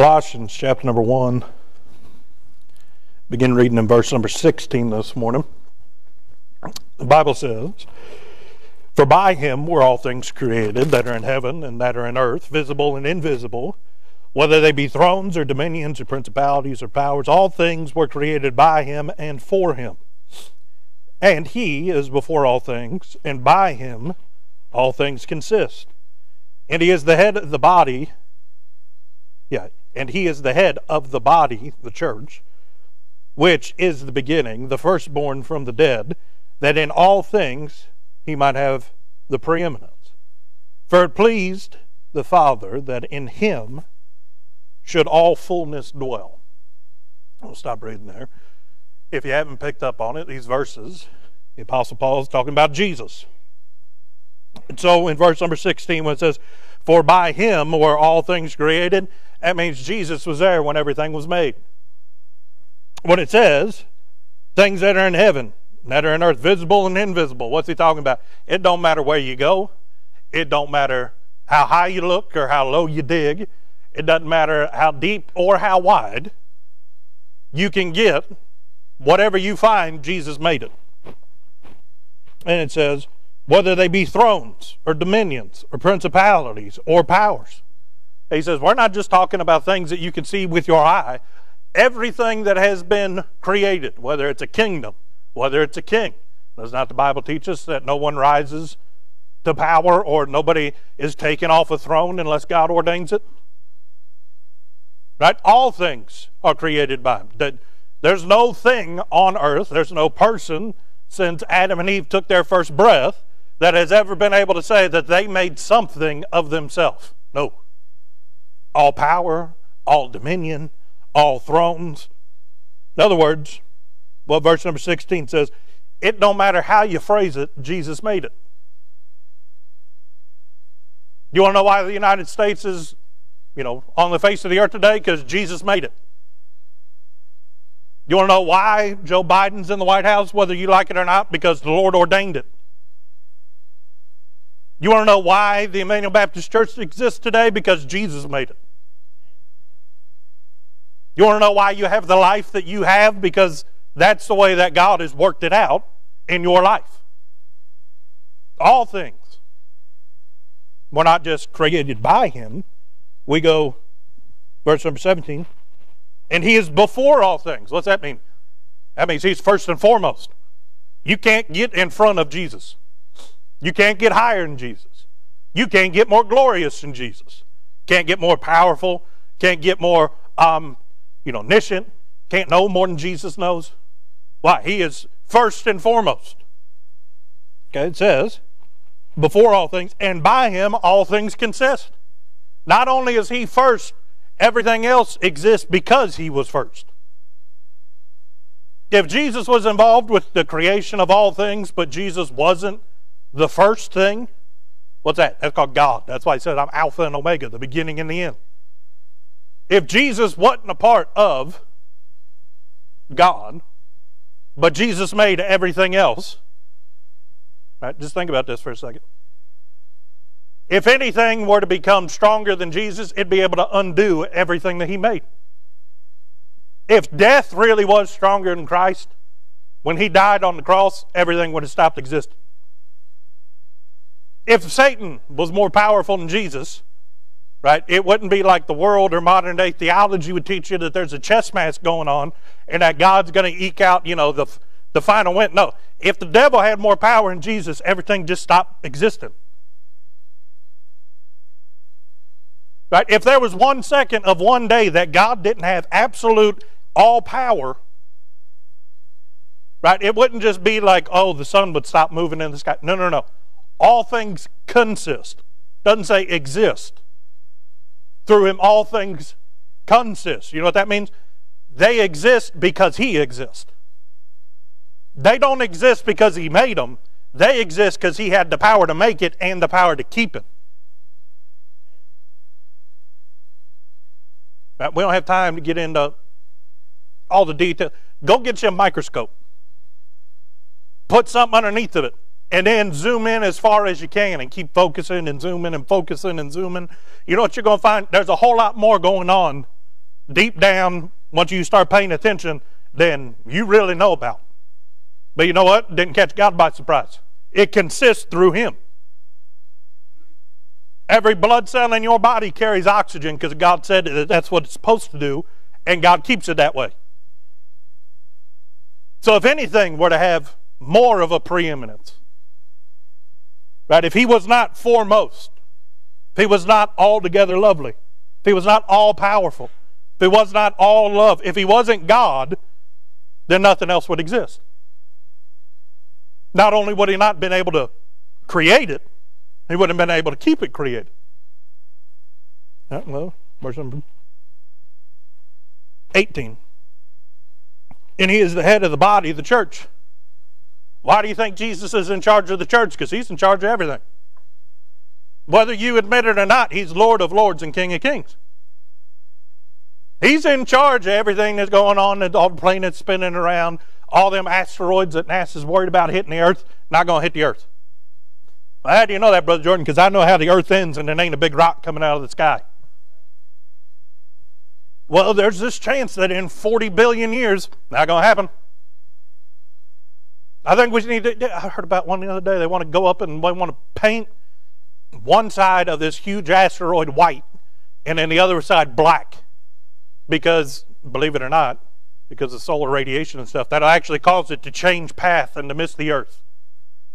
Colossians chapter number 1. Begin reading in verse number 16 this morning. The Bible says, For by him were all things created that are in heaven and that are in earth, visible and invisible, whether they be thrones or dominions or principalities or powers, all things were created by him and for him. And he is before all things, and by him all things consist. And he is the head of the body. Yeah, and he is the head of the body, the church, which is the beginning, the firstborn from the dead, that in all things he might have the preeminence. For it pleased the Father that in him should all fullness dwell. I'll stop reading there. If you haven't picked up on it, these verses, the Apostle Paul is talking about Jesus. And so in verse number 16, when it says, For by him were all things created, that means Jesus was there when everything was made. When it says, things that are in heaven, that are in earth, visible and invisible, what's he talking about? It don't matter where you go. It don't matter how high you look or how low you dig. It doesn't matter how deep or how wide. You can get whatever you find, Jesus made it. And it says, whether they be thrones or dominions or principalities or powers. He says, We're not just talking about things that you can see with your eye. Everything that has been created, whether it's a kingdom, whether it's a king. Does not the Bible teach us that no one rises to power or nobody is taken off a throne unless God ordains it? Right? All things are created by Him. There's no thing on earth, there's no person since Adam and Eve took their first breath that has ever been able to say that they made something of themselves. No all power, all dominion, all thrones. In other words, what verse number 16 says, it don't matter how you phrase it, Jesus made it. You want to know why the United States is, you know, on the face of the earth today? Because Jesus made it. You want to know why Joe Biden's in the White House, whether you like it or not? Because the Lord ordained it. You want to know why the Immanuel Baptist Church exists today? Because Jesus made it. You want to know why you have the life that you have? Because that's the way that God has worked it out in your life. All things. We're not just created by Him. We go, verse number 17, and He is before all things. What's that mean? That means He's first and foremost. You can't get in front of Jesus. You can't get higher than Jesus. You can't get more glorious than Jesus. Can't get more powerful. Can't get more, um, you know, omniscient. Can't know more than Jesus knows. Why? He is first and foremost. Okay, it says, before all things, and by him all things consist. Not only is he first, everything else exists because he was first. If Jesus was involved with the creation of all things, but Jesus wasn't the first thing, what's that? That's called God. That's why he said, I'm Alpha and Omega, the beginning and the end. If Jesus wasn't a part of God, but Jesus made everything else, right? Just think about this for a second. If anything were to become stronger than Jesus, it'd be able to undo everything that he made. If death really was stronger than Christ, when he died on the cross, everything would have stopped existing. If Satan was more powerful than Jesus, right, it wouldn't be like the world or modern day theology would teach you that there's a chess match going on and that God's going to eke out, you know, the, the final win. No. If the devil had more power than Jesus, everything just stopped existing. Right? If there was one second of one day that God didn't have absolute all power, right? It wouldn't just be like, oh, the sun would stop moving in the sky. No, no, no. All things consist. Doesn't say exist. Through him, all things consist. You know what that means? They exist because he exists. They don't exist because he made them. They exist because he had the power to make it and the power to keep it. But we don't have time to get into all the detail. Go get you a microscope. Put something underneath of it and then zoom in as far as you can and keep focusing and zooming and focusing and zooming. You know what you're going to find? There's a whole lot more going on deep down, once you start paying attention, then you really know about. But you know what? Didn't catch God by surprise. It consists through Him. Every blood cell in your body carries oxygen because God said that that's what it's supposed to do, and God keeps it that way. So, if anything were to have more of a preeminence, right, if He was not foremost, if He was not altogether lovely, if He was not all powerful, if He was not all love, if He wasn't God, then nothing else would exist. Not only would he not been able to create it, he wouldn't have been able to keep it created. Uh, well, verse number 18. And he is the head of the body, of the church. Why do you think Jesus is in charge of the church? Because he's in charge of everything. Whether you admit it or not, he's Lord of lords and King of kings. He's in charge of everything that's going on, all the planets spinning around, all them asteroids that NASA's worried about hitting the Earth, not going to hit the Earth. Well, how do you know that, Brother Jordan? Because I know how the Earth ends and there ain't a big rock coming out of the sky. Well, there's this chance that in 40 billion years, not going to happen. I think we need to. I heard about one the other day. They want to go up and they want to paint one side of this huge asteroid white and then the other side black. Because, believe it or not, because of solar radiation and stuff, that'll actually cause it to change path and to miss the Earth.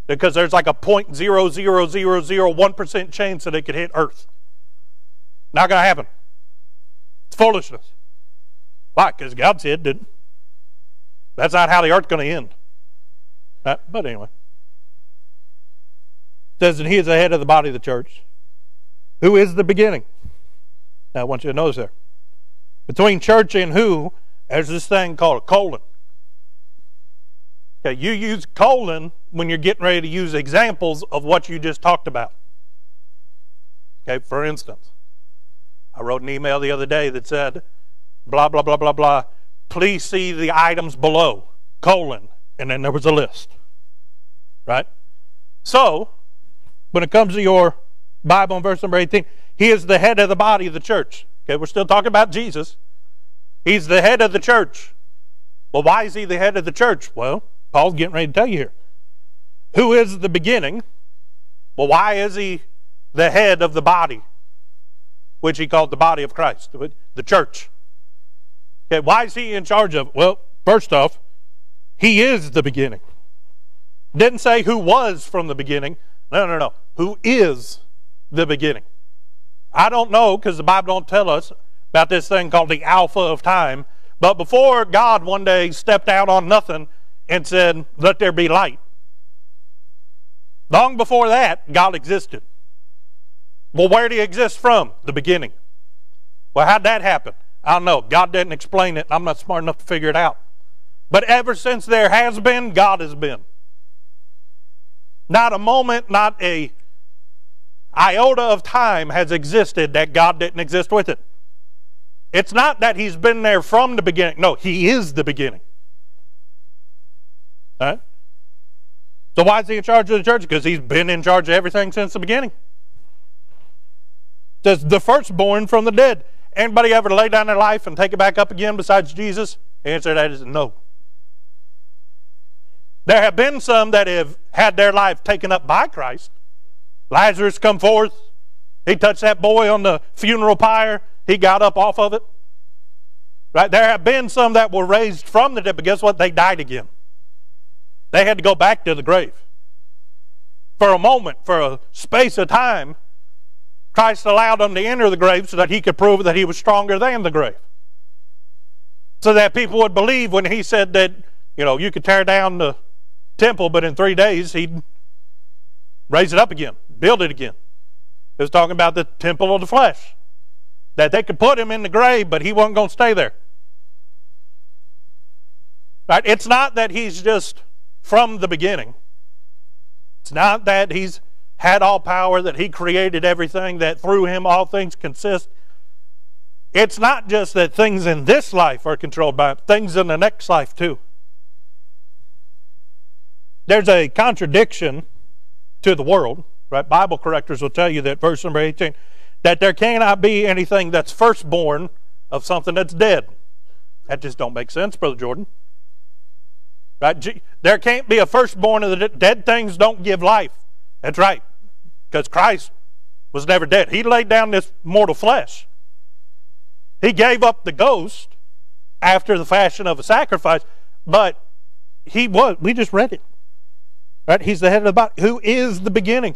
Because there's like a 0.00001% chance that it could hit Earth. Not going to happen. It's foolishness. Why? Because God said that that's not how the earth's going to end. Uh, but anyway. It says that he is the head of the body of the church. Who is the beginning? Now I want you to notice there. Between church and who, there's this thing called a colon. Okay, you use colon when you're getting ready to use examples of what you just talked about. Okay, for instance, I wrote an email the other day that said, blah, blah, blah, blah, blah, please see the items below, colon, and then there was a list. Right? So, when it comes to your Bible in verse number 18, he is the head of the body of the church. Okay, we're still talking about Jesus. He's the head of the church. Well, why is he the head of the church? Well, Paul's getting ready to tell you here. Who is the beginning? Well, why is he the head of the body, which he called the body of Christ, the church? Okay, why is he in charge of? Well, first off, he is the beginning. Didn't say who was from the beginning. No, no, no. Who is the beginning? I don't know because the Bible don't tell us about this thing called the Alpha of time. But before God one day stepped out on nothing and said, Let there be light, long before that, God existed. Well, where did he exist from? The beginning. Well, how'd that happen? I don't know. God didn't explain it. I'm not smart enough to figure it out. But ever since there has been, God has been. Not a moment, not a iota of time has existed that God didn't exist with it. It's not that he's been there from the beginning. No, he is the beginning. Right? So why is he in charge of the church? Because he's been in charge of everything since the beginning. Says the firstborn from the dead. Anybody ever lay down their life and take it back up again besides Jesus? The answer to that is no. There have been some that have had their life taken up by Christ. Lazarus come forth. He touched that boy on the funeral pyre. He got up off of it. Right? There have been some that were raised from the dead, but guess what? They died again. They had to go back to the grave. For a moment, for a space of time, Christ allowed them to enter the grave so that he could prove that he was stronger than the grave. So that people would believe when he said that, you know, you could tear down the temple, but in three days he'd raise it up again, build it again. It was talking about the temple of the flesh that they could put him in the grave, but he wasn't going to stay there. Right? It's not that he's just from the beginning. It's not that he's had all power, that he created everything, that through him all things consist. It's not just that things in this life are controlled by him, things in the next life too. There's a contradiction to the world, right? Bible correctors will tell you that verse number 18 that there cannot be anything that's firstborn of something that's dead. That just don't make sense, Brother Jordan. Right? There can't be a firstborn of the dead things don't give life. That's right. Because Christ was never dead. He laid down this mortal flesh. He gave up the ghost after the fashion of a sacrifice, but he was, we just read it. Right? He's the head of the body, who is the beginning.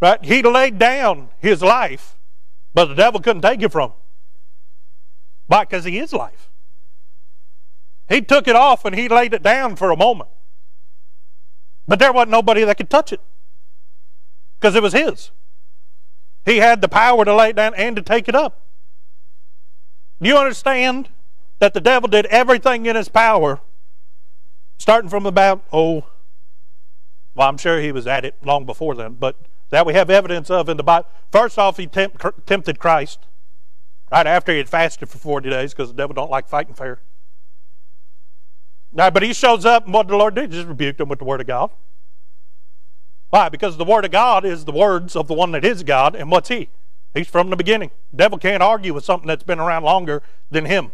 Right? He laid down his life, but the devil couldn't take it from him. Why? Because he is life. He took it off and he laid it down for a moment. But there wasn't nobody that could touch it because it was his. He had the power to lay it down and to take it up. Do you understand that the devil did everything in his power, starting from about, oh, well, I'm sure he was at it long before then, but that we have evidence of in the Bible. First off, he tempt, tempted Christ right after he had fasted for 40 days because the devil don't like fighting fair. Now, but he shows up, and what did the Lord? He just rebuked him with the Word of God. Why? Because the Word of God is the words of the one that is God, and what's He? He's from the beginning. The devil can't argue with something that's been around longer than him.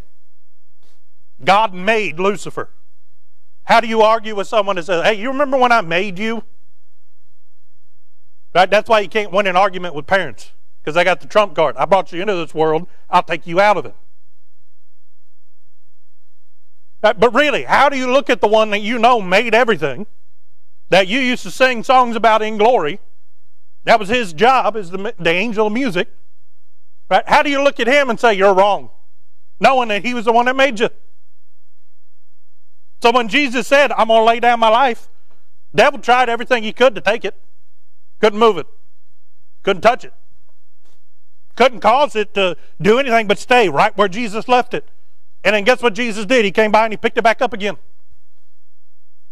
God made Lucifer. How do you argue with someone that says, hey, you remember when I made you? Right? That's why you can't win an argument with parents because they got the trump card. I brought you into this world, I'll take you out of it. But really, how do you look at the one that you know made everything, that you used to sing songs about in glory? That was his job as the, the angel of music. Right? How do you look at him and say you're wrong, knowing that he was the one that made you? So when Jesus said, I'm going to lay down my life, devil tried everything he could to take it. Couldn't move it. Couldn't touch it. Couldn't cause it to do anything but stay right where Jesus left it. And then guess what Jesus did? He came by and he picked it back up again.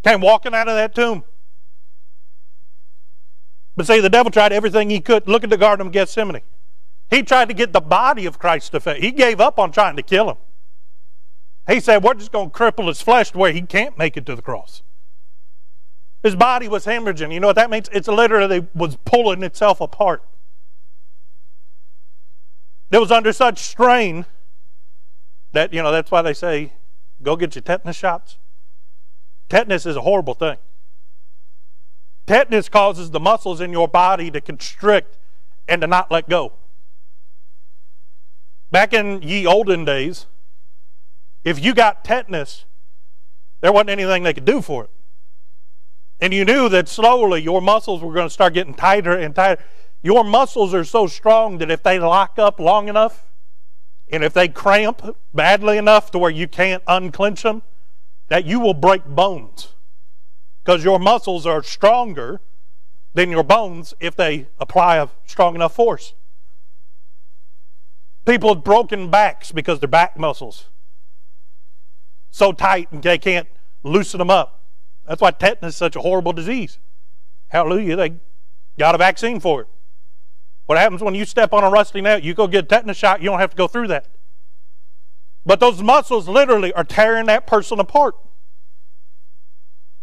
Came walking out of that tomb. But see, the devil tried everything he could. Look at the Garden of Gethsemane. He tried to get the body of Christ to faith. He gave up on trying to kill him. He said, We're just going to cripple his flesh to where he can't make it to the cross. His body was hemorrhaging. You know what that means? It's literally was pulling itself apart. It was under such strain that, you know, that's why they say, go get your tetanus shots. Tetanus is a horrible thing. Tetanus causes the muscles in your body to constrict and to not let go. Back in ye olden days, if you got tetanus, there wasn't anything they could do for it. And you knew that slowly your muscles were going to start getting tighter and tighter. Your muscles are so strong that if they lock up long enough, and if they cramp badly enough to where you can't unclench them, that you will break bones. Because your muscles are stronger than your bones if they apply a strong enough force. People have broken backs because their back muscles so tight and they can't loosen them up. That's why tetanus is such a horrible disease. Hallelujah. They got a vaccine for it. What happens when you step on a rusty nail? You go get a tetanus shot, you don't have to go through that. But those muscles literally are tearing that person apart.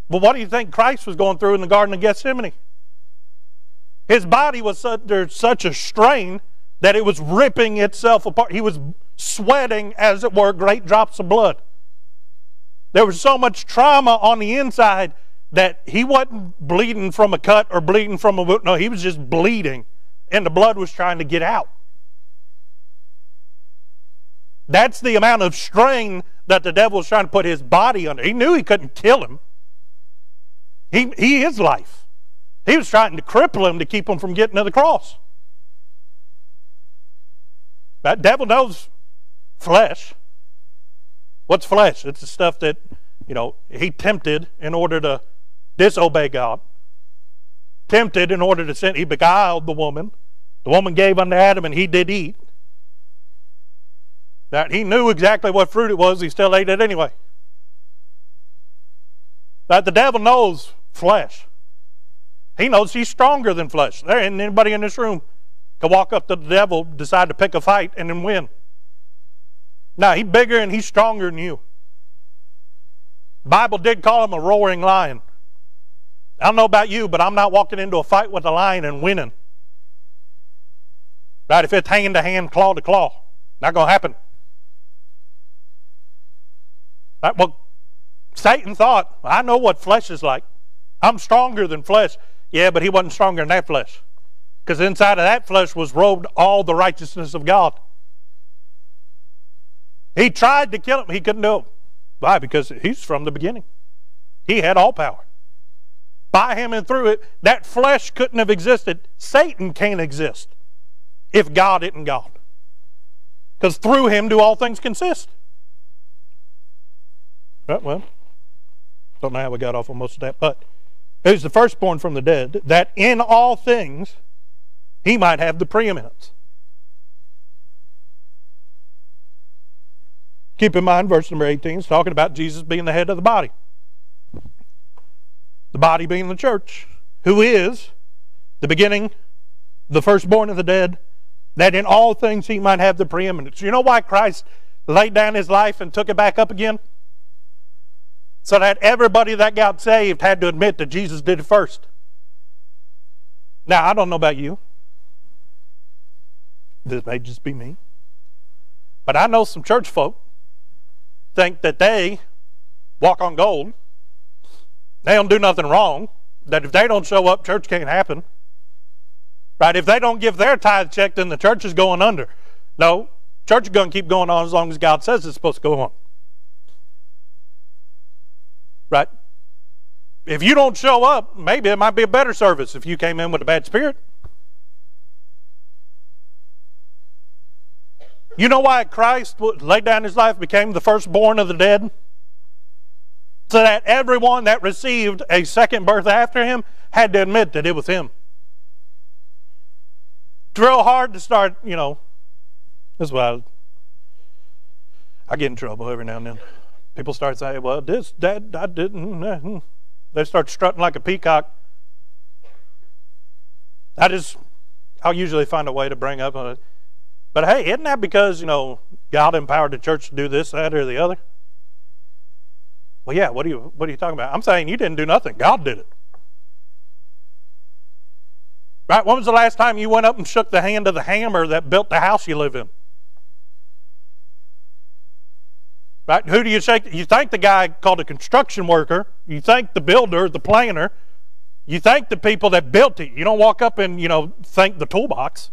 But what do you think Christ was going through in the Garden of Gethsemane? His body was under such a strain that it was ripping itself apart. He was sweating, as it were, great drops of blood. There was so much trauma on the inside that he wasn't bleeding from a cut or bleeding from a wound. No, he was just bleeding, and the blood was trying to get out. That's the amount of strain that the devil was trying to put his body under. He knew he couldn't kill him. He, he is life. He was trying to cripple him to keep him from getting to the cross. That devil knows flesh. What's flesh? It's the stuff that, you know, he tempted in order to disobey God. Tempted in order to sin. He beguiled the woman. The woman gave unto Adam, and he did eat. That he knew exactly what fruit it was, he still ate it anyway. That the devil knows flesh. He knows he's stronger than flesh. There ain't anybody in this room can walk up to the devil, decide to pick a fight, and then win. Now, he's bigger and he's stronger than you. Bible did call him a roaring lion. I don't know about you, but I'm not walking into a fight with a lion and winning. Right? If it's hand to hand, claw to claw, not going to happen. Right? Well, Satan thought, I know what flesh is like. I'm stronger than flesh. Yeah, but he wasn't stronger than that flesh. Because inside of that flesh was robed all the righteousness of God. He tried to kill him. He couldn't do it. Why? Because he's from the beginning. He had all power. By him and through it, that flesh couldn't have existed. Satan can't exist if God isn't God. Because through him do all things consist. Right, well, don't know how we got off on most of that, but who's the firstborn from the dead, that in all things he might have the preeminence. Keep in mind, verse number 18 is talking about Jesus being the head of the body. The body being the church, who is the beginning, the firstborn of the dead, that in all things he might have the preeminence. You know why Christ laid down his life and took it back up again? So that everybody that got saved had to admit that Jesus did it first. Now, I don't know about you. This may just be me. But I know some church folk think that they walk on gold. They don't do nothing wrong. That if they don't show up, church can't happen. Right? If they don't give their tithe check, then the church is going under. No, church is going to keep going on as long as God says it's supposed to go on. Right? If you don't show up, maybe it might be a better service if you came in with a bad spirit. You know why Christ laid down his life, became the firstborn of the dead? So that everyone that received a second birth after him had to admit that it was him. It's real hard to start, you know. That's why I, I get in trouble every now and then. People start saying, well, this, that, I didn't. Hmm. They start strutting like a peacock. I just, I'll usually find a way to bring up, a, but hey, isn't that because, you know, God empowered the church to do this, that, or the other? Well, yeah, what are you, what are you talking about? I'm saying you didn't do nothing. God did it. Right? When was the last time you went up and shook the hand of the hammer that built the house you live in? Right? Who do you shake? You thank the guy called a construction worker. You thank the builder, the planner. You thank the people that built it. You don't walk up and, you know, thank the toolbox.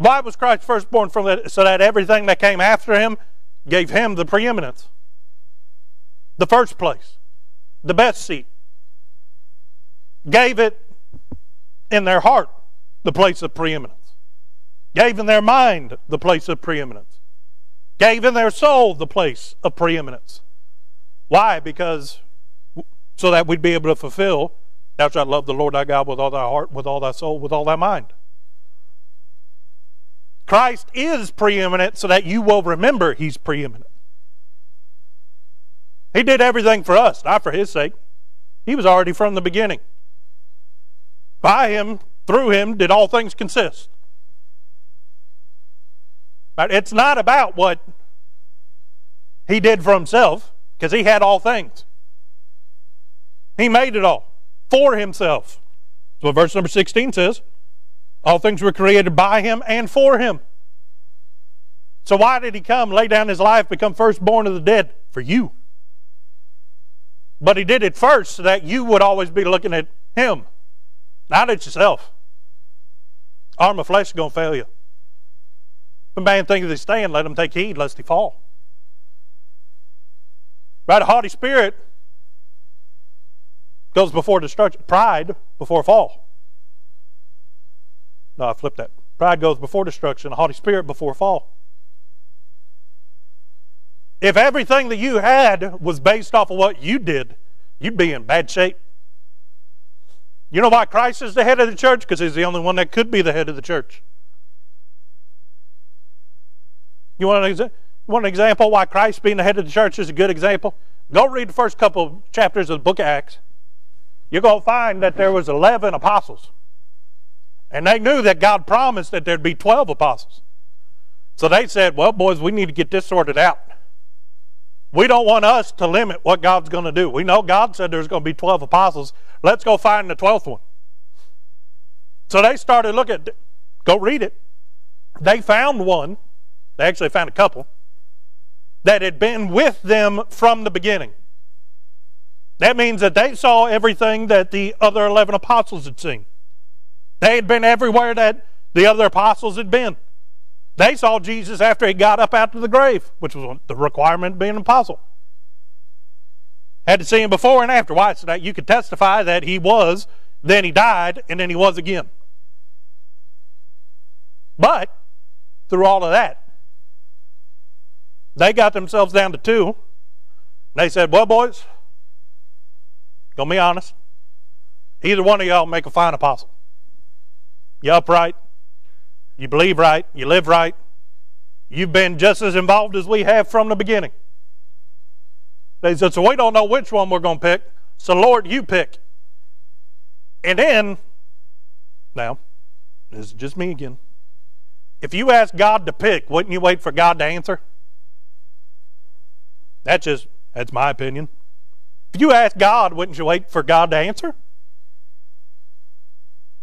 Why was Christ firstborn from that? So that everything that came after him gave him the preeminence, the first place, the best seat. Gave it in their heart the place of preeminence gave in their mind the place of preeminence, gave in their soul the place of preeminence. Why? Because so that we'd be able to fulfill, thou shalt love the Lord thy God with all thy heart, with all thy soul, with all thy mind. Christ is preeminent so that you will remember he's preeminent. He did everything for us, not for his sake. He was already from the beginning. By him, through him, did all things consist. It's not about what he did for himself, because he had all things. He made it all for himself. That's what verse number 16 says. All things were created by him and for him. So why did he come, lay down his life, become firstborn of the dead? For you. But he did it first so that you would always be looking at him, not at yourself. Arm of flesh is going to fail you. If a man thinketh he stand, let him take heed lest he fall. Right? A haughty spirit goes before destruction. Pride before fall. No, I flipped that. Pride goes before destruction, a haughty spirit before fall. If everything that you had was based off of what you did, you'd be in bad shape. You know why Christ is the head of the church? Because he's the only one that could be the head of the church. You want, an exa- want an example why Christ being the head of the church is a good example? Go read the first couple of chapters of the book of Acts. You're going to find that there was 11 apostles. And they knew that God promised that there'd be 12 apostles. So they said, well, boys, we need to get this sorted out. We don't want us to limit what God's going to do. We know God said there's going to be 12 apostles. Let's go find the 12th one. So they started looking. Go read it. They found one. They actually found a couple that had been with them from the beginning. That means that they saw everything that the other 11 apostles had seen. They had been everywhere that the other apostles had been. They saw Jesus after he got up out of the grave, which was the requirement of being an apostle. Had to see him before and after. Why? So that you could testify that he was, then he died, and then he was again. But through all of that, they got themselves down to two. They said, Well, boys, gonna be honest. Either one of y'all make a fine apostle. You upright, you believe right, you live right. You've been just as involved as we have from the beginning. They said, So we don't know which one we're going to pick. So, Lord, you pick. And then, now, this is just me again. If you ask God to pick, wouldn't you wait for God to answer? That's just, that's my opinion. If you ask God, wouldn't you wait for God to answer?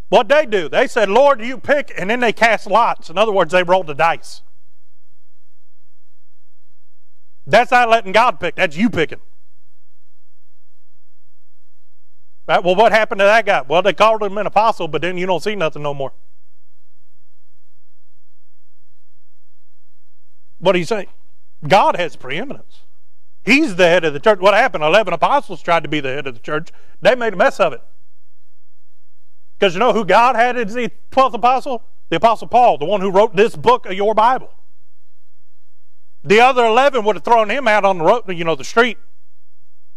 What they do? They said, Lord, you pick, and then they cast lots. In other words, they rolled the dice. That's not letting God pick, that's you picking. Right? Well, what happened to that guy? Well, they called him an apostle, but then you don't see nothing no more. What do you say? God has preeminence. He's the head of the church. What happened? Eleven apostles tried to be the head of the church. They made a mess of it. Because you know who God had as the 12th apostle? The apostle Paul, the one who wrote this book of your Bible. The other 11 would have thrown him out on the road, you know, the street.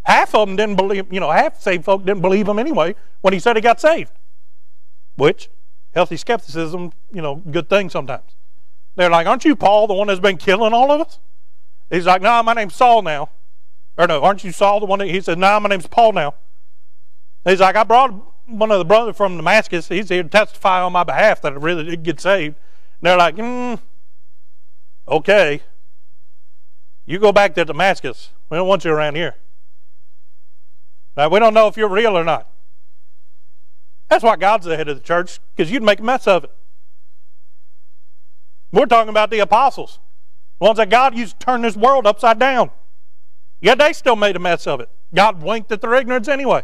Half of them didn't believe, you know, half saved folk didn't believe him anyway when he said he got saved. Which, healthy skepticism, you know, good thing sometimes. They're like, aren't you Paul, the one that's been killing all of us? He's like, no, my name's Saul now. Or no, aren't you Saul, the one that, he said, no, my name's Paul now. He's like, I brought one of the brothers from Damascus, he's here to testify on my behalf that I really did get saved. And they're like, mm, okay. You go back to Damascus. We don't want you around here. Now, we don't know if you're real or not. That's why God's the head of the church, because you'd make a mess of it. We're talking about the apostles, the ones that God used to turn this world upside down. Yet they still made a mess of it. God winked at their ignorance anyway.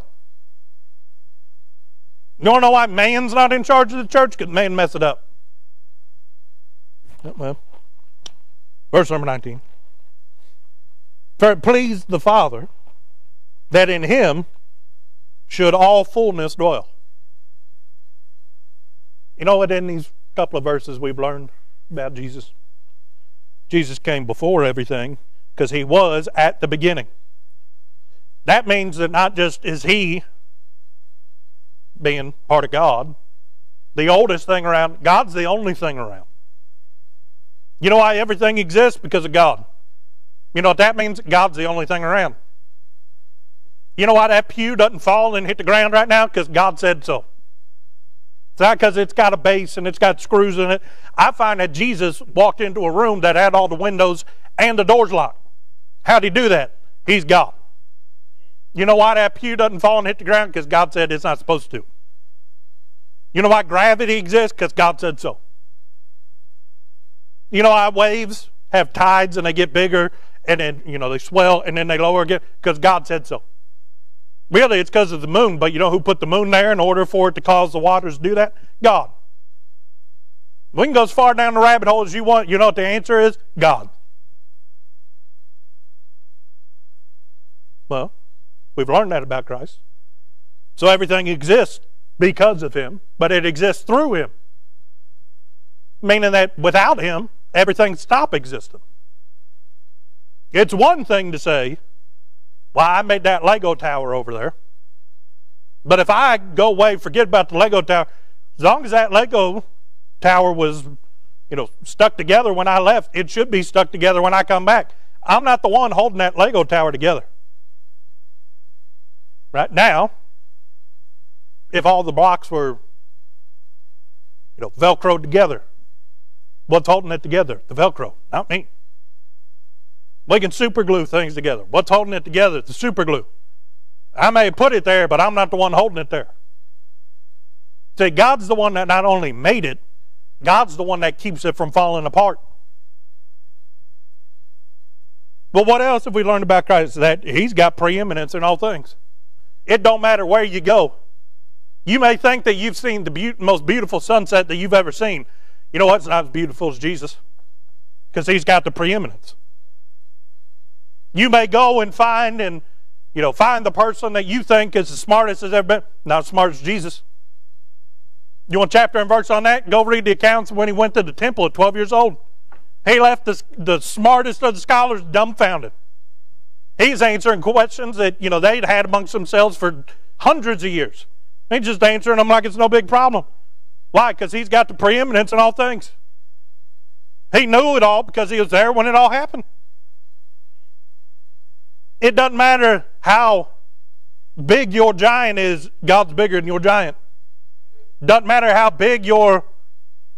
You want to know why man's not in charge of the church? Because man messed it up. Well, verse number 19. For it pleased the Father that in him should all fullness dwell. You know what, in these couple of verses we've learned about Jesus? Jesus came before everything because he was at the beginning. That means that not just is he being part of God, the oldest thing around, God's the only thing around. You know why everything exists? Because of God. You know what that means? God's the only thing around. You know why that pew doesn't fall and hit the ground right now? Because God said so. It's not because it's got a base and it's got screws in it. I find that Jesus walked into a room that had all the windows and the doors locked. How'd he do that? He's God. You know why that pew doesn't fall and hit the ground? Because God said it's not supposed to. You know why gravity exists? Because God said so. You know why waves have tides and they get bigger and then, you know, they swell and then they lower again? Because God said so. Really, it's because of the moon, but you know who put the moon there in order for it to cause the waters to do that? God. We can go as far down the rabbit hole as you want. You know what the answer is? God. Well, We've learned that about Christ. So everything exists because of him, but it exists through him. Meaning that without him, everything stopped existing. It's one thing to say, well, I made that Lego tower over there. But if I go away, forget about the Lego tower, as long as that Lego tower was, you know, stuck together when I left, it should be stuck together when I come back. I'm not the one holding that Lego tower together. Right now, if all the blocks were, you know, velcroed together, what's holding it together? The velcro, not me. We can super glue things together. What's holding it together? The super glue. I may put it there, but I'm not the one holding it there. See, God's the one that not only made it, God's the one that keeps it from falling apart. But what else have we learned about Christ? That He's got preeminence in all things. It don't matter where you go. You may think that you've seen the be- most beautiful sunset that you've ever seen. You know what's not as beautiful as Jesus? Because He's got the preeminence. You may go and find and you know find the person that you think is the smartest has ever been. Not as smart as Jesus. You want chapter and verse on that? Go read the accounts when he went to the temple at 12 years old. He left the, the smartest of the scholars dumbfounded. He's answering questions that, you know, they'd had amongst themselves for hundreds of years. He's just answering them like it's no big problem. Why? Because he's got the preeminence in all things. He knew it all because he was there when it all happened. It doesn't matter how big your giant is, God's bigger than your giant. Doesn't matter how big your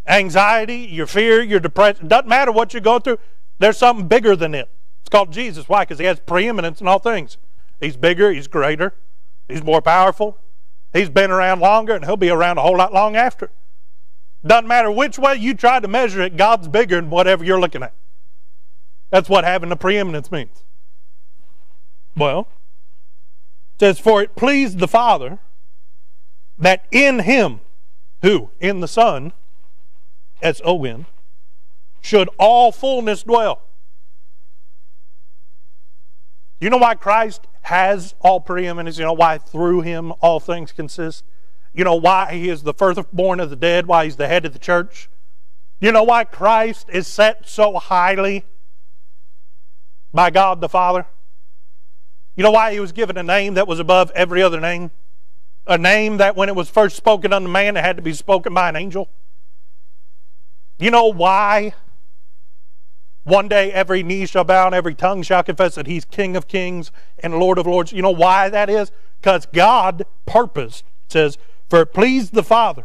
anxiety, your fear, your depression, doesn't matter what you're going through, there's something bigger than it. It's called Jesus. Why? Because he has preeminence in all things. He's bigger, he's greater, he's more powerful, he's been around longer, and he'll be around a whole lot long after. Doesn't matter which way you try to measure it, God's bigger than whatever you're looking at. That's what having the preeminence means. Well, it says, For it pleased the Father that in him, who? In the Son, S O N, should all fullness dwell. You know why Christ has all preeminence? You know why through him all things consist? You know why he is the firstborn of the dead, why he's the head of the church? You know why Christ is set so highly by God the Father? You know why he was given a name that was above every other name? A name that when it was first spoken unto man, it had to be spoken by an angel? You know why? One day every knee shall bow and every tongue shall confess that he's King of kings and Lord of lords. You know why that is? Because God purposed, says, for it pleased the Father.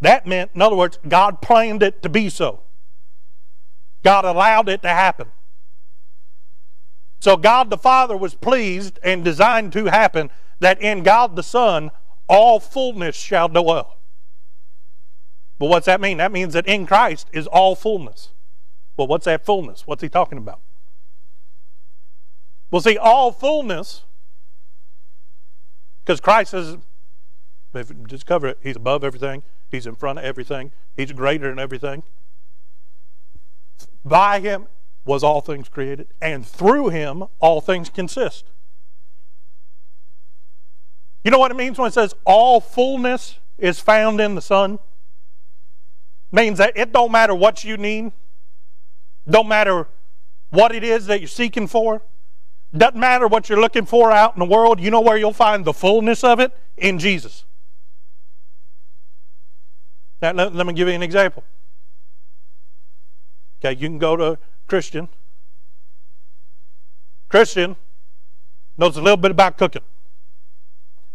That meant, in other words, God planned it to be so. God allowed it to happen. So God the Father was pleased and designed to happen that in God the Son all fullness shall dwell. But what's that mean? That means that in Christ is all fullness. Well, what's that fullness? What's he talking about? Well, see, all fullness, because Christ is, if just cover it, he's above everything, he's in front of everything, he's greater than everything. By him, was all things created, and through him all things consist. You know what it means when it says all fullness is found in the Son? Means that it don't matter what you need, don't matter what it is that you're seeking for, doesn't matter what you're looking for out in the world. You know where you'll find the fullness of it? In Jesus. Now, let, let me give you an example. Okay, you can go to Christian. Christian knows a little bit about cooking.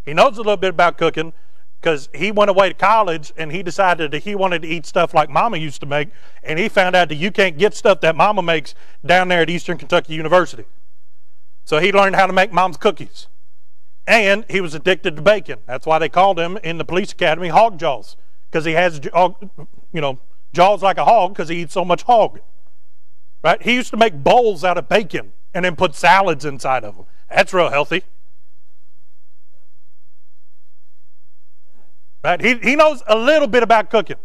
He knows a little bit about cooking because he went away to college and he decided that he wanted to eat stuff like Mama used to make, and he found out that you can't get stuff that Mama makes down there at Eastern Kentucky University. So he learned how to make Mom's cookies. And he was addicted to bacon. That's why they called him in the police academy Hog Jaws, because he has, you know, jaws like a hog because he eats so much hog. Right? He used to make bowls out of bacon and then put salads inside of them. That's real healthy. Right? He, he knows a little bit about cooking.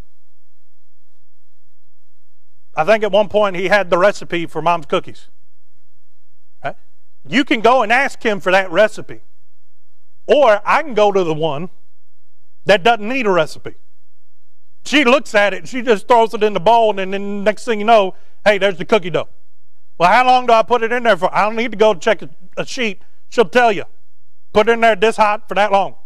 I think at one point he had the recipe for mom's cookies. Right? You can go and ask him for that recipe. Or I can go to the one that doesn't need a recipe. She looks at it, she just throws it in the bowl, and then next thing you know, Hey, there's the cookie dough. Well, how long do I put it in there for? I don't need to go check a, a sheet. She'll tell you. Put it in there this hot for that long.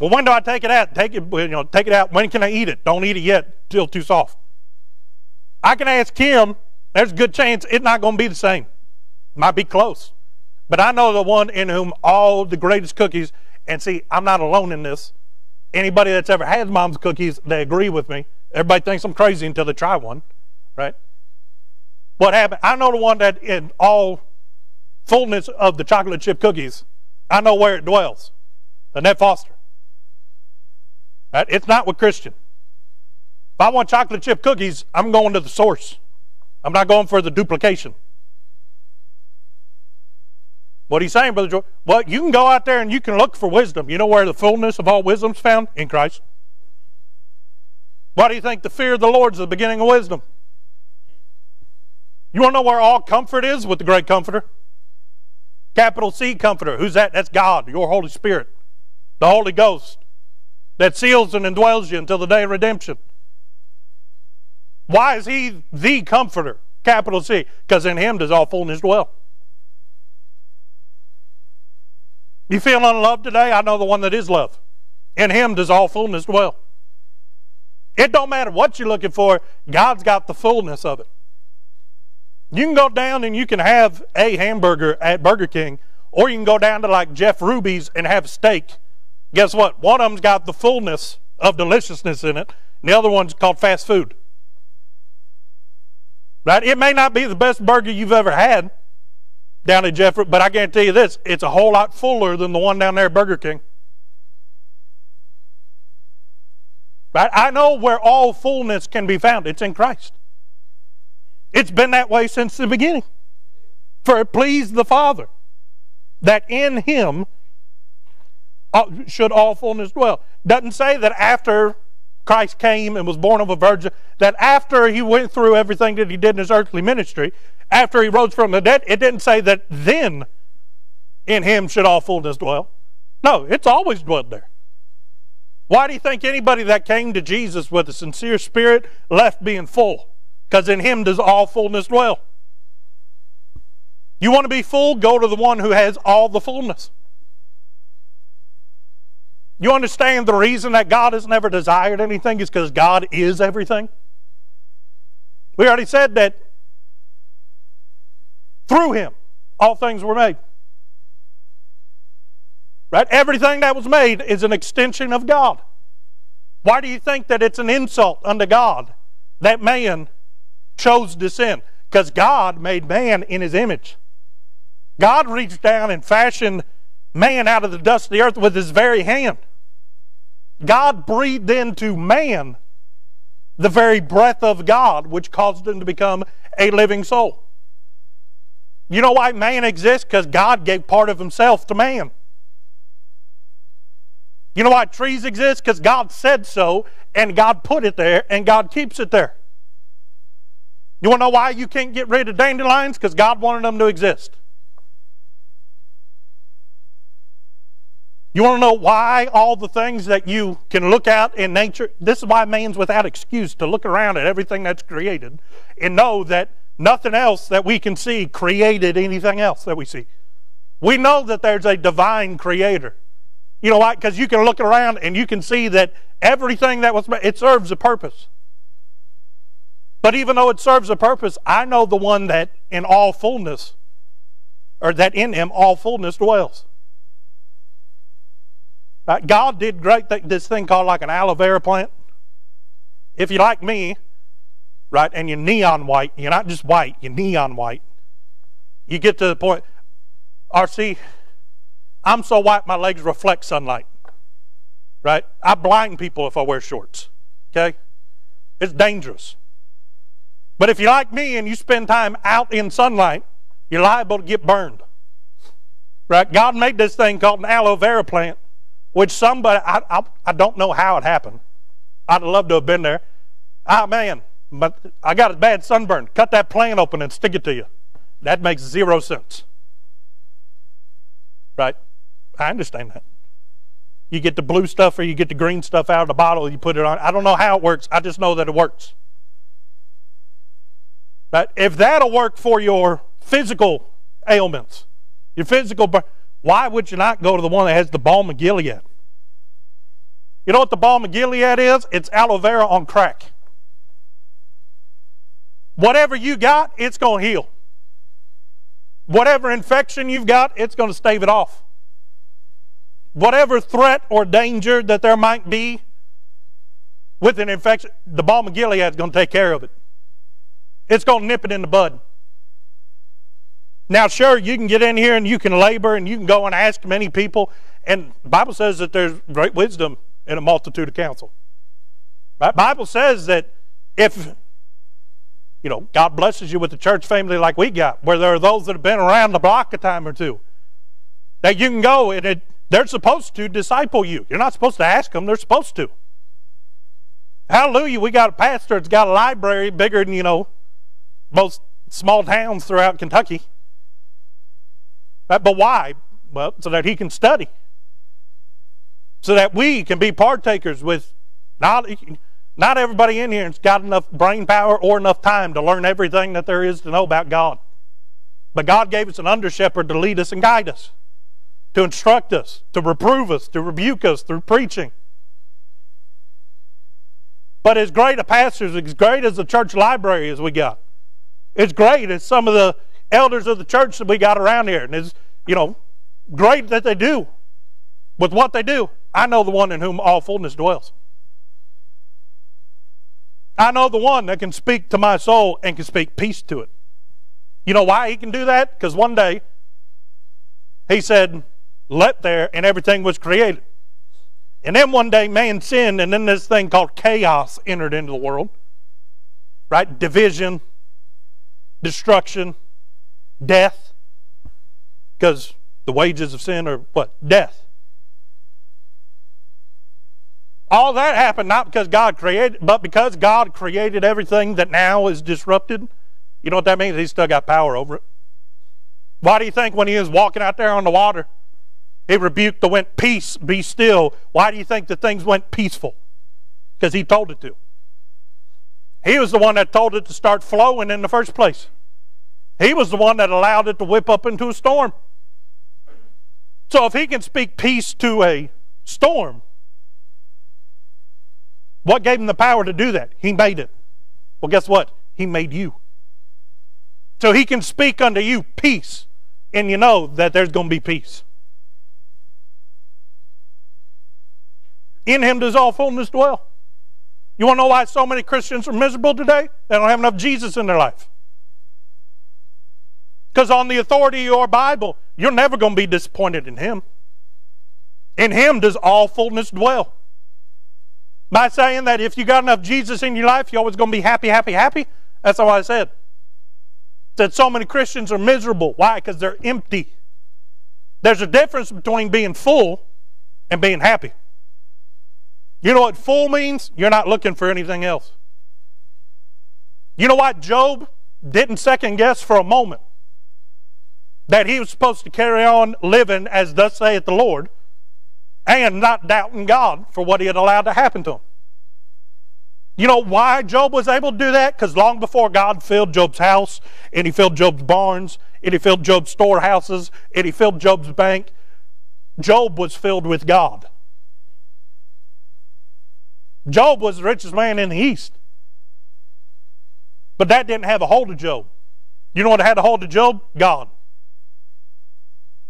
Well, when do I take it out? Take it, you know, take it out. When can I eat it? Don't eat it yet. Still too soft. I can ask him. There's a good chance it's not going to be the same. Might be close. But I know the one in whom all the greatest cookies, and see, I'm not alone in this. Anybody that's ever had mom's cookies, they agree with me. Everybody thinks I'm crazy until they try one right? What happened? I know the one that in all fullness of the chocolate chip cookies, I know where it dwells. Annette Foster. It's not with Christian. If I want chocolate chip cookies, I'm going to the source. I'm not going for the duplication. What he's saying, Brother George, well, you can go out there and you can look for wisdom. You know where the fullness of all wisdom is found? In Christ. Why do you think the fear of the Lord is the beginning of wisdom? You want to know where all comfort is with the great comforter? Capital C comforter. Who's that? That's God, your Holy Spirit, the Holy Ghost that seals and indwells you until the day of redemption. Why is he the comforter? Capital C. Because in him does all fullness dwell. You feel unloved today? I know the one that is love. In him does all fullness dwell. It don't matter what you're looking for, God's got the fullness of it. You can go down and you can have a hamburger at Burger King, or you can go down to like Jeff Ruby's and have steak. Guess what? One of them's got the fullness of deliciousness in it, and the other one's called fast food. Right? It may not be the best burger you've ever had down at Jeff, but I guarantee you this: it's a whole lot fuller than the one down there at Burger King. Right? I know where all fullness can be found. It's in Christ. It's been that way since the beginning. For it pleased the Father that in him should all fullness dwell. Doesn't say that after Christ came and was born of a virgin, that after he went through everything that he did in his earthly ministry, after he rose from the dead, it didn't say that then in him should all fullness dwell. No, it's always dwelt there. Why do you think anybody that came to Jesus with a sincere spirit left being full? Because in him does all fullness dwell. You want to be full? Go to the one who has all the fullness. You understand the reason that God has never desired anything is because God is everything? We already said that through him all things were made. Right? Everything that was made is an extension of God. Why do you think that it's an insult unto God that man chose to sin? Because God made man in his image. God reached down and fashioned man out of the dust of the earth with his very hand. God breathed into man the very breath of God, which caused him to become a living soul. You know why man exists? Because God gave part of himself to man. You know why trees exist? Because God said so, and God put it there, and God keeps it there. You want to know why you can't get rid of dandelions? Because God wanted them to exist. You want to know why all the things that you can look at in nature? This is why man's without excuse to look around at everything that's created and know that nothing else that we can see created anything else that we see. We know that there's a divine creator. You know why? Because you can look around and you can see that everything that was made, it serves a purpose. But even though it serves a purpose, I know the one that in all fullness, or that in him all fullness dwells. Right? God did great th- this thing called like an aloe vera plant. If you like me, right, and you're neon white, you're not just white, you're neon white. You get to the point, RC, I'm so white my legs reflect sunlight. Right? I blind people if I wear shorts. Okay? It's dangerous. But if you're like me and you spend time out in sunlight, you're liable to get burned. Right? God made this thing called an aloe vera plant, which somebody, I, I, I don't know how it happened. I'd love to have been there. Ah, man, but I got a bad sunburn. Cut that plant open and stick it to you. That makes zero sense. Right? I understand that. You get the blue stuff or you get the green stuff out of the bottle, you put it on. I don't know how it works. I just know that it works. But if that'll work for your physical ailments, your physical, why would you not go to the one that has the balm of Gilead? You know what the balm of Gilead is? It's aloe vera on crack. Whatever you got, it's going to heal. Whatever infection you've got, it's going to stave it off. Whatever threat or danger that there might be with an infection, the balm of Gilead is going to take care of it. It's going to nip it in the bud. Now, sure, you can get in here and you can labor and you can go and ask many people. And the Bible says that there's great wisdom in a multitude of counsel. Right? Bible says that if you know God blesses you with a church family like we got, where there are those that have been around the block a time or two, that you can go and it, they're supposed to disciple you. You're not supposed to ask them; they're supposed to. Hallelujah! We got a pastor that's got a library bigger than you know most small towns throughout Kentucky. Uh, but why? Well, so that he can study. So that we can be partakers with not, not everybody in here has got enough brain power or enough time to learn everything that there is to know about God. But God gave us an under shepherd to lead us and guide us, to instruct us, to reprove us, to rebuke us through preaching. But as great a pastor, as great as the church library as we got, it's great as some of the elders of the church that we got around here. And it's, you know, great that they do with what they do. I know the one in whom all fullness dwells. I know the one that can speak to my soul and can speak peace to it. You know why he can do that? Because one day he said, Let there, and everything was created. And then one day man sinned, and then this thing called chaos entered into the world. Right? Division, destruction, death. Because the wages of sin are what? Death. All that happened not because God created, but because God created everything that now is disrupted. You know what that means? He's still got power over it. Why do you think when he was walking out there on the water, he rebuked the wind, peace, be still? Why do you think the things went peaceful? Because he told it to. He was the one that told it to start flowing in the first place. He was the one that allowed it to whip up into a storm. So if he can speak peace to a storm, what gave him the power to do that? He made it. Well, guess what? He made you. So he can speak unto you peace, and you know that there's going to be peace. In him does all fullness dwell. You want to know why so many Christians are miserable today? They don't have enough Jesus in their life. Because on the authority of your Bible, you're never going to be disappointed in him. In him does all fullness dwell. By saying that if you got enough Jesus in your life, you're always going to be happy, happy, happy. That's all I said. Said so many Christians are miserable. Why? Because they're empty. There's a difference between being full and being happy. You know what full means? You're not looking for anything else. You know what? Job didn't second guess for a moment that he was supposed to carry on living as thus saith the Lord and not doubting God for what he had allowed to happen to him. You know why Job was able to do that? Because long before God filled Job's house, and he filled Job's barns, and he filled Job's storehouses, and he filled Job's bank, Job was filled with God. Job was the richest man in the East. But that didn't have a hold of Job. You know what had a hold of Job? God.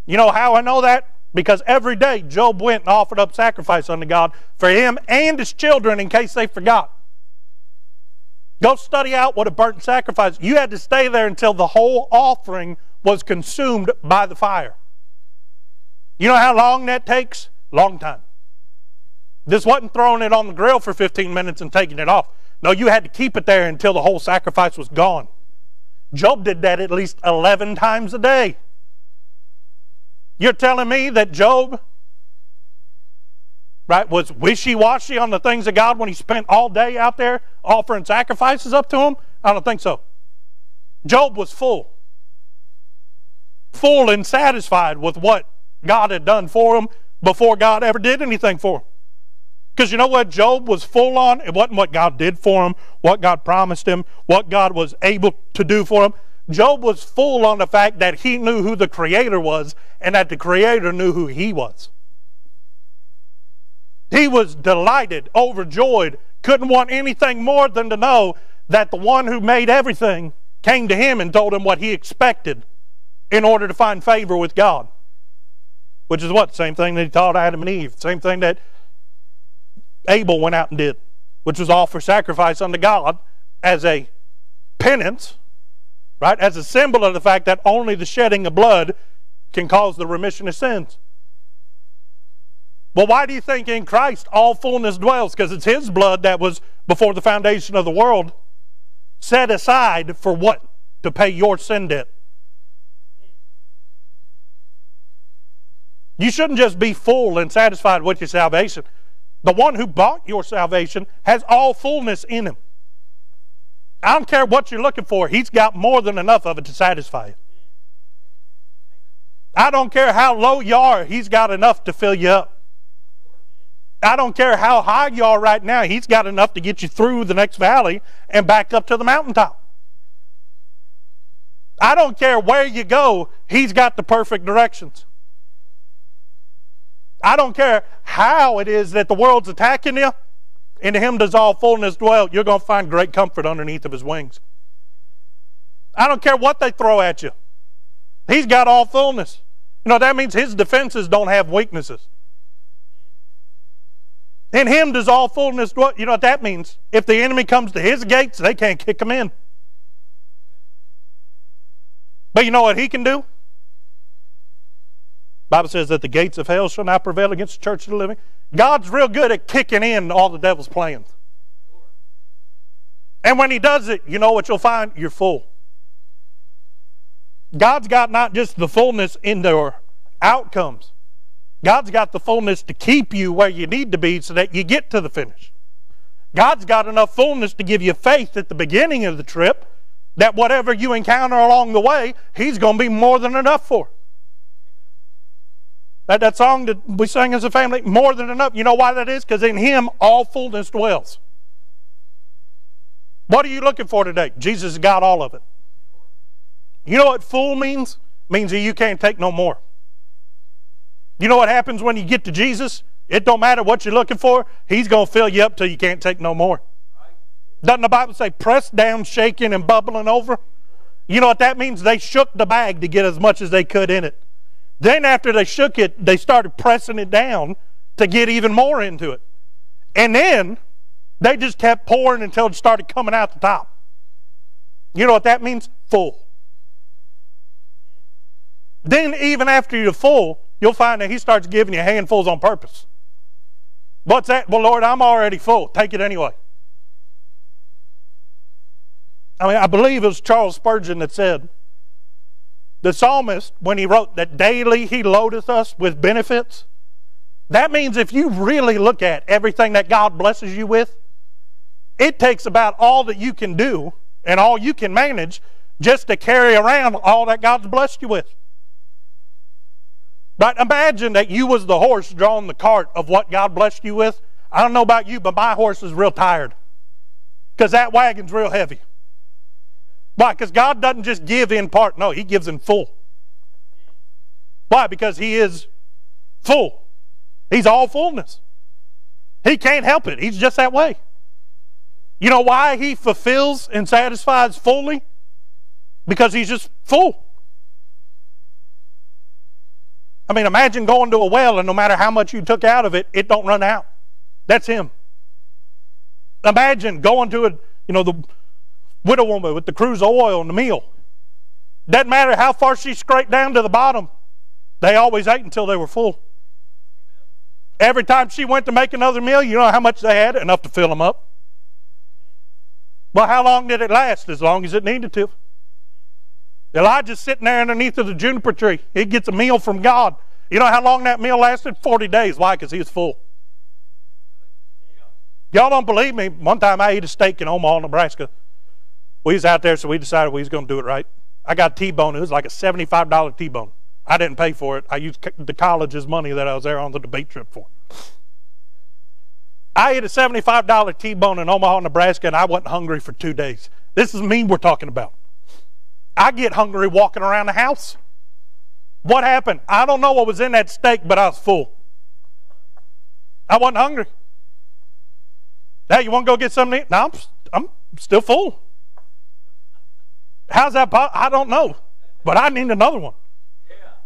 You know how I know that? Because every day Job went and offered up sacrifice unto God for him and his children in case they forgot. Go study out what a burnt sacrifice. You had to stay there until the whole offering was consumed by the fire. You know how long that takes? Long time. This wasn't throwing it on the grill for 15 minutes and taking it off. No, you had to keep it there until the whole sacrifice was gone. Job did that at least 11 times a day. You're telling me that Job, right, was wishy washy on the things of God when he spent all day out there offering sacrifices up to him? I don't think so. Job was full. Full and satisfied with what God had done for him before God ever did anything for him. Because you know what Job was full on? It wasn't what God did for him, what God promised him, what God was able to do for him. Job was full on the fact that he knew who the Creator was and that the Creator knew who he was. He was delighted, overjoyed, couldn't want anything more than to know that the one who made everything came to him and told him what he expected in order to find favor with God. Which is what? Same thing that he taught Adam and Eve. Same thing that Abel went out and did, which was offer sacrifice unto God as a penance right? As a symbol of the fact that only the shedding of blood can cause the remission of sins. Well, why do you think in Christ all fullness dwells? Because it's His blood that was before the foundation of the world set aside for what? To pay your sin debt. You shouldn't just be full and satisfied with your salvation. The one who bought your salvation has all fullness in him. I don't care what you're looking for, he's got more than enough of it to satisfy you. I don't care how low you are, he's got enough to fill you up. I don't care how high you are right now, he's got enough to get you through the next valley and back up to the mountaintop. I don't care where you go, he's got the perfect directions. I don't care how it is that the world's attacking you. In him does all fullness dwell. You're going to find great comfort underneath of his wings. I don't care what they throw at you. He's got all fullness. You know, that means his defenses don't have weaknesses. In him does all fullness dwell. You know what that means? If the enemy comes to his gates, they can't kick him in. But you know what he can do? Bible says that the gates of hell shall not prevail against the church of the living. God's real good at kicking in all the devil's plans. And when he does it, you know what you'll find? You're full. God's got not just the fullness in their outcomes. God's got the fullness to keep you where you need to be so that you get to the finish. God's got enough fullness to give you faith at the beginning of the trip that whatever you encounter along the way, He's going to be more than enough for. That, that song that we sang as a family, more than enough. You know why that is? Because in Him all fullness dwells. What are you looking for today? Jesus got all of it. You know what full means? It means that you can't take no more. You know what happens when you get to Jesus? It don't matter what you're looking for. He's going to fill you up till you can't take no more. Doesn't the Bible say pressed down, shaking, and bubbling over? You know what that means? They shook the bag to get as much as they could in it. Then, after they shook it, they started pressing it down to get even more into it. And then they just kept pouring until it started coming out the top. You know what that means? Full. Then, even after you're full, you'll find that He starts giving you handfuls on purpose. What's that? Well, Lord, I'm already full. Take it anyway. I mean, I believe it was Charles Spurgeon that said, the psalmist, when he wrote that daily he loadeth us with benefits, that means if you really look at everything that God blesses you with, it takes about all that you can do and all you can manage just to carry around all that God's blessed you with. But imagine that you was the horse drawing the cart of what God blessed you with. I don't know about you, but my horse is real tired because that wagon's real heavy. Why? Because God doesn't just give in part. No, He gives in full. Why? Because He is full. He's all fullness. He can't help it. He's just that way. You know why He fulfills and satisfies fully? Because He's just full. I mean, imagine going to a well and no matter how much you took out of it, it don't run out. That's Him. Imagine going to a, you know, the widow woman with the cruse oil and the meal. Doesn't matter how far she scraped down to the bottom, they always ate until they were full. Every time she went to make another meal, you know how much they had? Enough to fill them up. Well, how long did it last? As long as it needed to. Elijah's sitting there underneath of the juniper tree. He gets a meal from God. You know how long that meal lasted? 40 days. Why? Because he was full. Y'all don't believe me. One time I ate a steak in Omaha, Nebraska. We was out there, so we decided we was going to do it right. I got a T-bone. It was like a $75 T-bone. I didn't pay for it. I used the college's money that I was there on the debate trip for. I ate a $75 T-bone in Omaha, Nebraska, and I wasn't hungry for two days. This is me we're talking about. I get hungry walking around the house. What happened? I don't know what was in that steak, but I was full. I wasn't hungry. Hey, you want to go get something to eat? No, I'm, I'm still full. How's that possible? I don't know. But I need another one.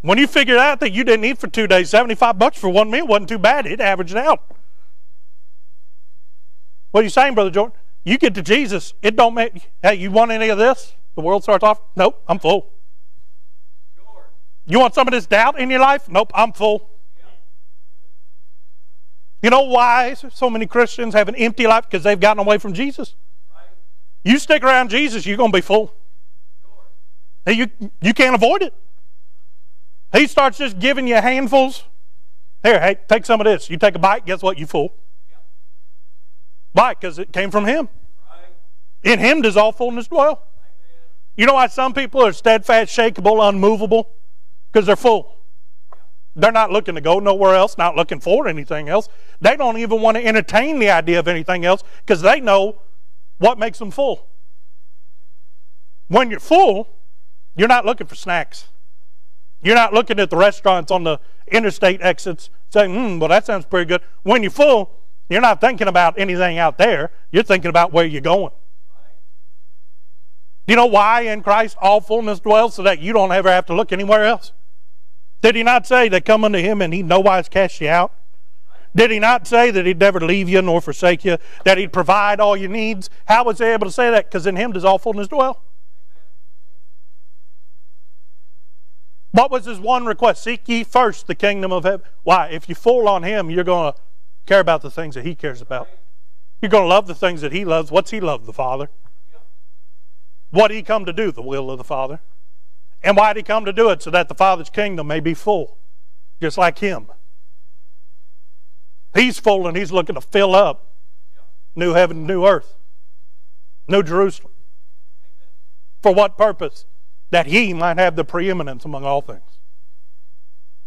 When you figure out that you didn't eat for two days, 75 bucks for one meal wasn't too bad. It averaged out. What are you saying, Brother Jordan? You get to Jesus, it don't make, hey, you want any of this? The world starts off, nope, I'm full. You want some of this doubt in your life? Nope, I'm full. You know why so many Christians have an empty life? Because they've gotten away from Jesus. You stick around Jesus, you're going to be full. You, you can't avoid it. He starts just giving you handfuls. Here, hey, take some of this. You take a bite, guess what? You full. Bite, because it came from him. In him does all fullness dwell. You know why some people are steadfast, shakable, unmovable? Because they're full. They're not looking to go nowhere else, not looking for anything else. They don't even want to entertain the idea of anything else because they know what makes them full. When you're full, you're not looking for snacks. You're not looking at the restaurants on the interstate exits saying, hmm, well, that sounds pretty good. When you're full, you're not thinking about anything out there. You're thinking about where you're going. Do you know why in Christ all fullness dwells? So that you don't ever have to look anywhere else. Did he not say that come unto him and he no wise cast you out? Did he not say that he'd never leave you nor forsake you? That he'd provide all your needs? How was he able to say that? Because in him does all fullness dwell. What was his one request? Seek ye first the kingdom of heaven. Why? If you fall on him, you're going to care about the things that he cares about. You're going to love the things that he loves. What's he love? The Father. What he come to do? The will of the Father. And why did he come to do it? So that the Father's kingdom may be full, just like him. He's full and he's looking to fill up new heaven, new earth, new Jerusalem. For what purpose? That he might have the preeminence among all things.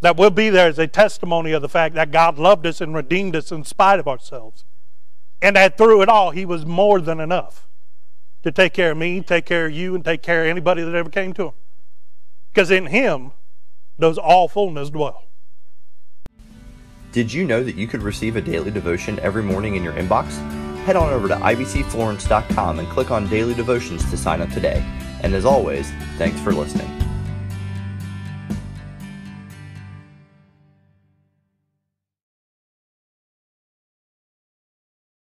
That we'll be there as a testimony of the fact that God loved us and redeemed us in spite of ourselves. And that through it all, he was more than enough to take care of me, take care of you, and take care of anybody that ever came to him. Because in him does all fullness dwell. Did you know that you could receive a daily devotion every morning in your inbox? Head on over to ibcflorence.com and click on Daily Devotions to sign up today. And as always, thanks for listening.